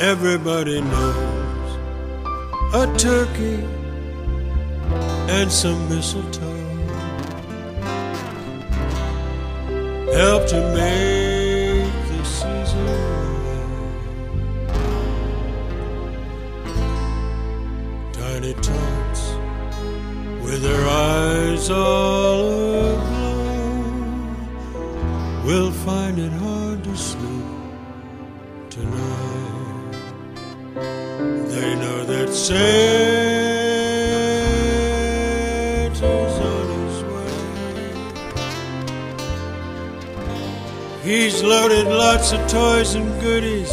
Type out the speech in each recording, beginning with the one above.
Everybody knows a turkey and some mistletoe help to make the season right. Tiny tots with their eyes all aglow will find it hard to sleep tonight. Santa's on his way. He's loaded lots of toys and goodies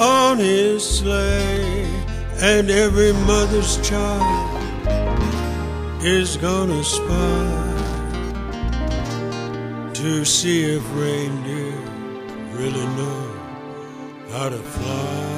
on his sleigh, and every mother's child is gonna spy to see if reindeer really know how to fly.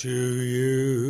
to you.